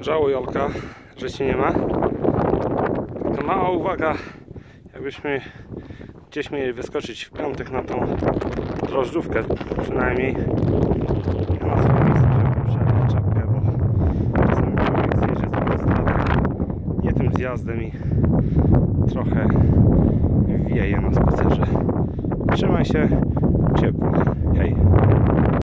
Żałuj Olka, że cię nie ma. Mała uwaga, jakbyśmy gdzieś mieli wyskoczyć w piątek na tą drożdżówkę przynajmniej. Ja na swoim miejscu wziąłem czapkę, bo czasami człowiek zjedzie z autostrady nie tym zjazdem i trochę wieje na spacerze. Trzymaj się ciepło. Hej.